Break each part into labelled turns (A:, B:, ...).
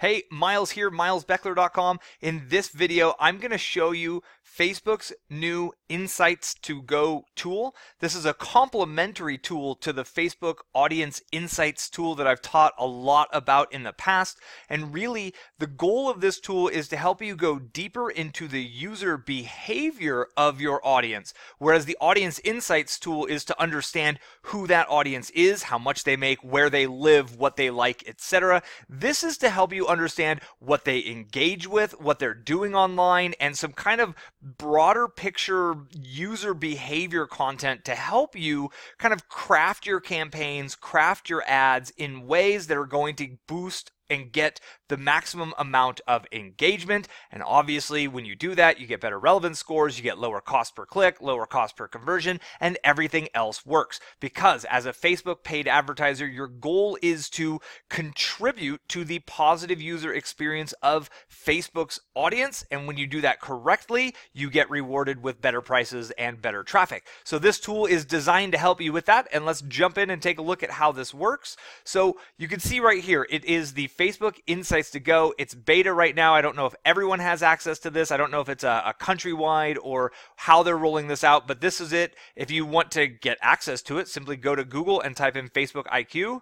A: Hey, Miles here, milesbeckler.com. In this video, I'm going to show you Facebook's new Insights to Go tool. This is a complementary tool to the Facebook Audience Insights tool that I've taught a lot about in the past. And really, the goal of this tool is to help you go deeper into the user behavior of your audience. Whereas the Audience Insights tool is to understand who that audience is, how much they make, where they live, what they like, etc. This is to help you understand what they engage with, what they're doing online, and some kind of broader picture user behavior content to help you kind of craft your campaigns, craft your ads in ways that are going to boost and get the maximum amount of engagement. And obviously, when you do that, you get better relevance scores, you get lower cost per click, lower cost per conversion, and everything else works. Because as a Facebook paid advertiser, your goal is to contribute to the positive user experience of Facebook's audience. And when you do that correctly, you get rewarded with better prices and better traffic. So this tool is designed to help you with that. And let's jump in and take a look at how this works. So you can see right here, it is the Facebook Insights to Go. It's beta right now. I don't know if everyone has access to this. I don't know if it's a, a countrywide or how they're rolling this out, but this is it. If you want to get access to it, simply go to Google and type in Facebook IQ.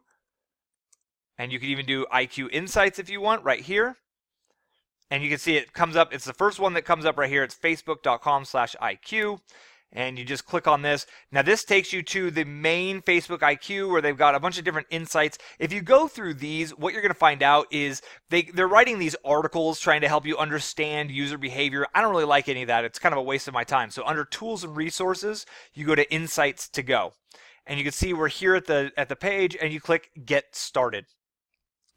A: And you can even do IQ Insights if you want right here. And you can see it comes up. It's the first one that comes up right here. It's facebook.com slash IQ and you just click on this. Now, this takes you to the main Facebook IQ where they've got a bunch of different insights. If you go through these, what you're going to find out is they, they're writing these articles trying to help you understand user behavior. I don't really like any of that. It's kind of a waste of my time. So, under tools and resources, you go to insights to go. And you can see we're here at the at the page and you click get started.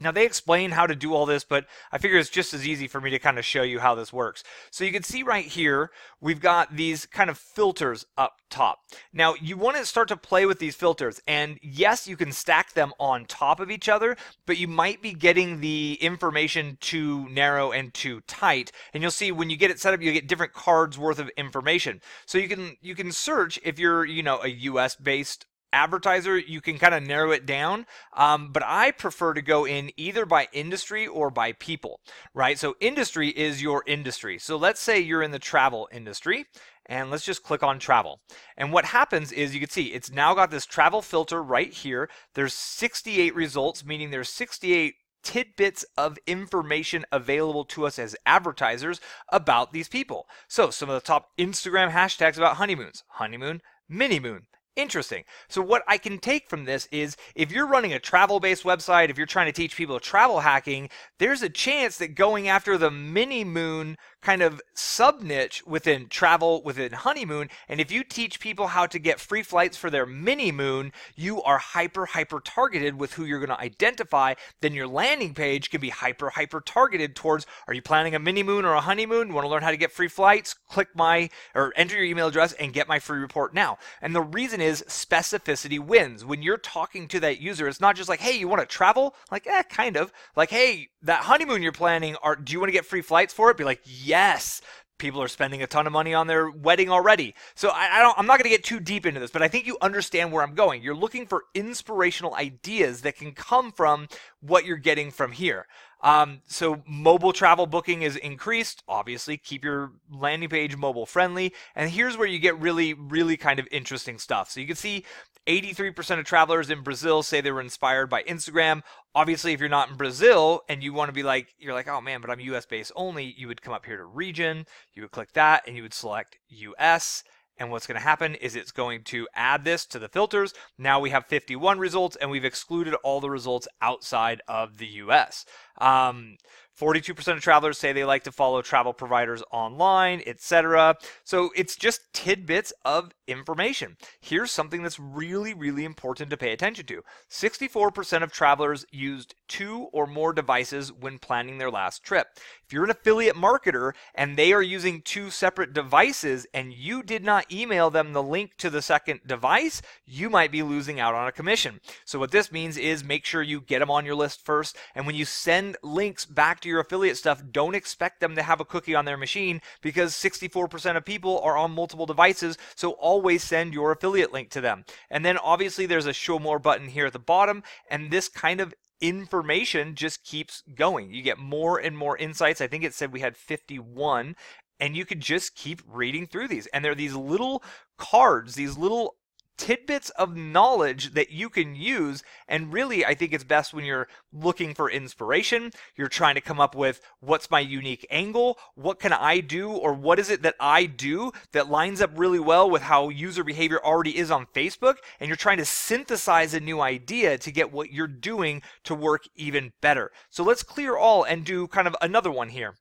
A: Now they explain how to do all this, but I figure it's just as easy for me to kind of show you how this works. So you can see right here, we've got these kind of filters up top. Now you want to start to play with these filters and yes, you can stack them on top of each other, but you might be getting the information too narrow and too tight. And you'll see when you get it set up, you get different cards worth of information. So you can, you can search if you're, you know, a US based advertiser, you can kind of narrow it down. Um, but I prefer to go in either by industry or by people, right? So industry is your industry. So let's say you're in the travel industry. And let's just click on travel. And what happens is you can see it's now got this travel filter right here. There's 68 results, meaning there's 68 tidbits of information available to us as advertisers about these people. So some of the top Instagram hashtags about honeymoons, honeymoon, mini moon, Interesting. So what I can take from this is if you're running a travel-based website, if you're trying to teach people travel hacking, there's a chance that going after the mini moon kind of sub niche within travel, within honeymoon. And if you teach people how to get free flights for their mini moon, you are hyper, hyper targeted with who you're going to identify. Then your landing page can be hyper, hyper targeted towards are you planning a mini moon or a honeymoon? Want to learn how to get free flights? Click my or enter your email address and get my free report now. And the reason is specificity wins. When you're talking to that user, it's not just like, hey, you want to travel? Like, eh, kind of. Like, hey, that honeymoon you're planning, are do you want to get free flights for it? Be like, yes people are spending a ton of money on their wedding already. So I, I don't I'm not going to get too deep into this, but I think you understand where I'm going. You're looking for inspirational ideas that can come from what you're getting from here. Um, so mobile travel booking is increased. Obviously, keep your landing page mobile friendly. And here's where you get really, really kind of interesting stuff. So you can see 83% of travelers in Brazil say they were inspired by Instagram. Obviously, if you're not in Brazil and you want to be like, you're like, oh man, but I'm US based only, you would come up here to region, you would click that, and you would select US. And what's going to happen is it's going to add this to the filters. Now we have 51 results and we've excluded all the results outside of the US. Um, 42% of travelers say they like to follow travel providers online, etc. So it's just tidbits of information. Here's something that's really, really important to pay attention to 64% of travelers used two or more devices when planning their last trip. If you're an affiliate marketer and they are using two separate devices and you did not email them the link to the second device, you might be losing out on a commission. So, what this means is make sure you get them on your list first. And when you send links back to your affiliate stuff, don't expect them to have a cookie on their machine because 64% of people are on multiple devices. So, always send your affiliate link to them. And then, obviously, there's a show more button here at the bottom. And this kind of information just keeps going. You get more and more insights. I think it said we had 51 and you could just keep reading through these. And there are these little cards, these little tidbits of knowledge that you can use. And really, I think it's best when you're looking for inspiration. You're trying to come up with what's my unique angle? What can I do? Or what is it that I do that lines up really well with how user behavior already is on Facebook? And you're trying to synthesize a new idea to get what you're doing to work even better. So let's clear all and do kind of another one here.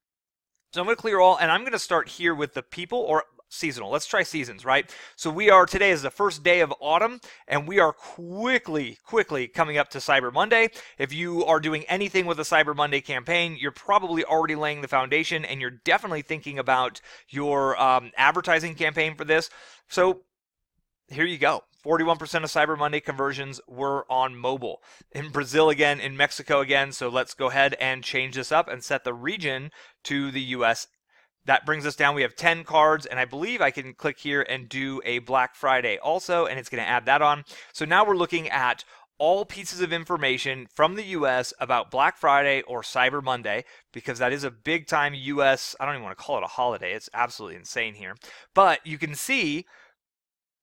A: So I'm going to clear all, and I'm going to start here with the people, or seasonal. Let's try seasons, right? So we are today is the first day of autumn and we are quickly, quickly coming up to Cyber Monday. If you are doing anything with a Cyber Monday campaign, you're probably already laying the foundation and you're definitely thinking about your um, advertising campaign for this. So here you go. 41% of Cyber Monday conversions were on mobile. In Brazil again, in Mexico again. So let's go ahead and change this up and set the region to the US that brings us down. We have 10 cards, and I believe I can click here and do a Black Friday also, and it's going to add that on. So now we're looking at all pieces of information from the US about Black Friday or Cyber Monday, because that is a big time US, I don't even want to call it a holiday. It's absolutely insane here. But you can see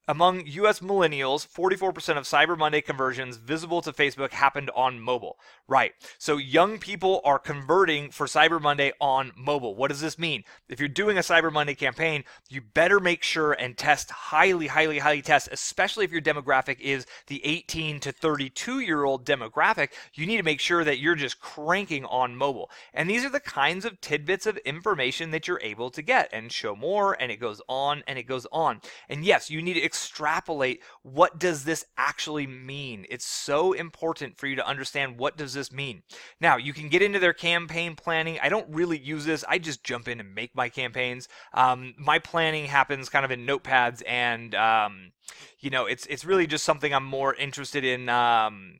A: among US millennials, 44% of Cyber Monday conversions visible to Facebook happened on mobile. Right. So young people are converting for Cyber Monday on mobile. What does this mean? If you're doing a Cyber Monday campaign, you better make sure and test highly, highly, highly test, especially if your demographic is the 18 to 32 year old demographic. You need to make sure that you're just cranking on mobile. And these are the kinds of tidbits of information that you're able to get and show more, and it goes on and it goes on. And yes, you need to extrapolate what does this actually mean. It's so important for you to understand what does this mean. Now, you can get into their campaign planning. I don't really use this. I just jump in and make my campaigns. Um, my planning happens kind of in notepads and um, you know, it's it's really just something I'm more interested in um,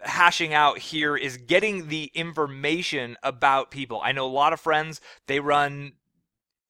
A: hashing out here is getting the information about people. I know a lot of friends, they run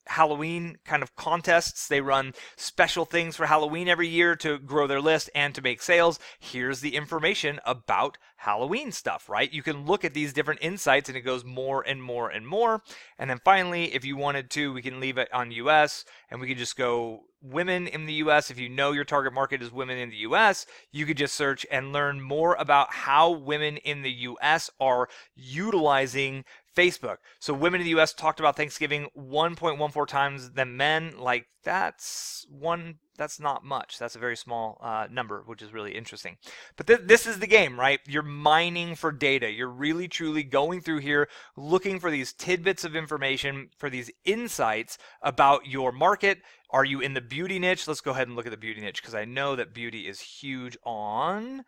A: Halloween kind of contests. They run special things for Halloween every year to grow their list and to make sales. Here's the information about Halloween stuff, right? You can look at these different insights and it goes more and more and more. And then finally, if you wanted to, we can leave it on US and we can just go women in the US. If you know your target market is women in the US, you could just search and learn more about how women in the US are utilizing Facebook. So women in the US talked about Thanksgiving 1.14 times than men. Like that's one that's not much. That's a very small uh, number, which is really interesting. But th- this is the game, right? You're mining for data. You're really, truly going through here, looking for these tidbits of information, for these insights about your market. Are you in the beauty niche? Let's go ahead and look at the beauty niche because I know that beauty is huge on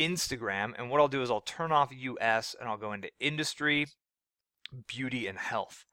A: Instagram. And what I'll do is I'll turn off US and I'll go into industry, beauty, and health.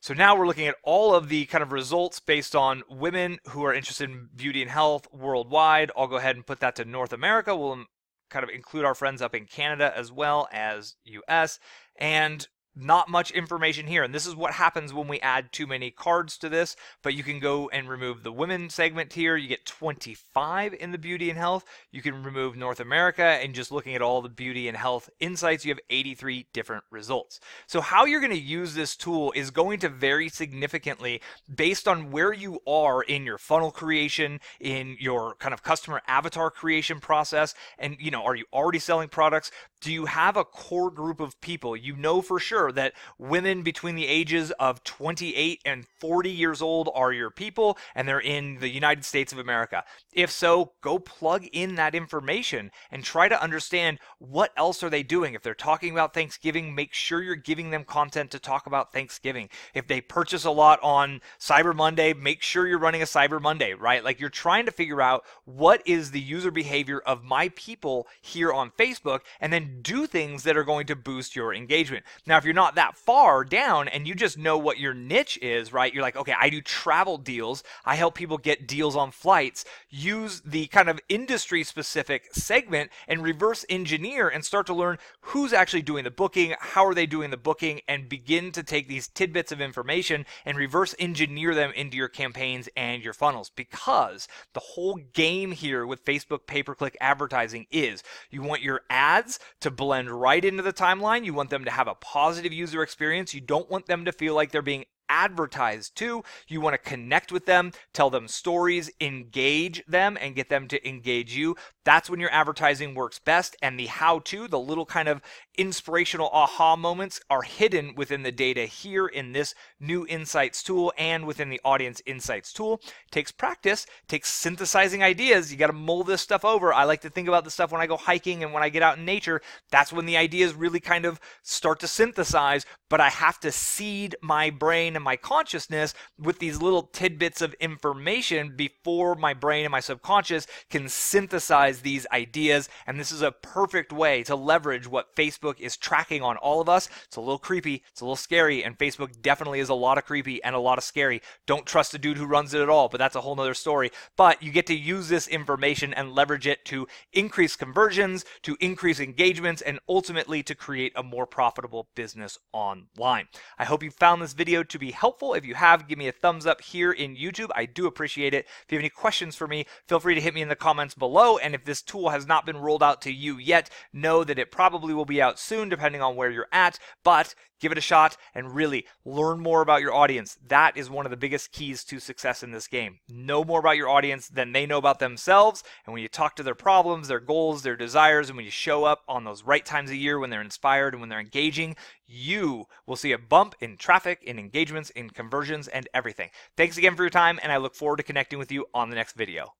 A: So now we're looking at all of the kind of results based on women who are interested in beauty and health worldwide. I'll go ahead and put that to North America. We'll um, kind of include our friends up in Canada as well as US. And not much information here. And this is what happens when we add too many cards to this, but you can go and remove the women segment here. You get 25 in the beauty and health. You can remove North America and just looking at all the beauty and health insights, you have 83 different results. So how you're going to use this tool is going to vary significantly based on where you are in your funnel creation, in your kind of customer avatar creation process. And, you know, are you already selling products? Do you have a core group of people you know for sure sure that women between the ages of 28 and 40 years old are your people and they're in the United States of America? If so, go plug in that information and try to understand what else are they doing. If they're talking about Thanksgiving, make sure you're giving them content to talk about Thanksgiving. If they purchase a lot on Cyber Monday, make sure you're running a Cyber Monday, right? Like you're trying to figure out what is the user behavior of my people here on Facebook and then do things that are going to boost your engagement. Now, if you're you're not that far down and you just know what your niche is, right? You're like, okay, I do travel deals. I help people get deals on flights. Use the kind of industry specific segment and reverse engineer and start to learn who's actually doing the booking, how are they doing the booking, and begin to take these tidbits of information and reverse engineer them into your campaigns and your funnels. Because the whole game here with Facebook pay per click advertising is you want your ads to blend right into the timeline. You want them to have a positive user experience. You don't want them to feel like they're being advertise to. You want to connect with them, tell them stories, engage them, and get them to engage you. That's when your advertising works best. And the how to, the little kind of inspirational aha moments, are hidden within the data here in this new insights tool and within the audience insights tool. It takes practice, takes synthesizing ideas. You got to mull this stuff over. I like to think about the stuff when I go hiking and when I get out in nature. That's when the ideas really kind of start to synthesize, but I have to seed my brain and my consciousness with these little tidbits of information before my brain and my subconscious can synthesize these ideas. And this is a perfect way to leverage what Facebook is tracking on all of us. It's a little creepy, it's a little scary, and Facebook definitely is a lot of creepy and a lot of scary. Don't trust the dude who runs it at all, but that's a whole nother story. But you get to use this information and leverage it to increase conversions, to increase engagements, and ultimately to create a more profitable business online. I hope you found this video to be helpful. If you have, give me a thumbs up here in YouTube. I do appreciate it. If you have any questions for me, feel free to hit me in the comments below. And if this tool has not been rolled out to you yet, know that it probably will be out soon, depending on where you're at. But give it a shot and really learn more about your audience. That is one of the biggest keys to success in this game. Know more about your audience than they know about themselves. And when you talk to their problems, their goals, their desires, and when you show up on those right times of year when they're inspired and when they're engaging, you will see a bump in traffic, in engagements, in conversions, and everything. Thanks again for your time, and I look forward to connecting with you on the next video.